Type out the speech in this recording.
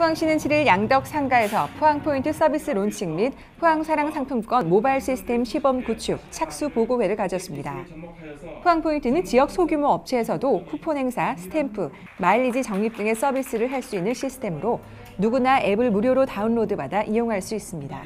포항시는 7일 양덕 상가에서 포항포인트 서비스 론칭 및 포항사랑 상품권 모바일 시스템 시범 구축 착수 보고회를 가졌습니다. 포항포인트는 지역 소규모 업체에서도 쿠폰 행사, 스탬프, 마일리지 적립 등의 서비스를 할 수 있는 시스템으로 누구나 앱을 무료로 다운로드받아 이용할 수 있습니다.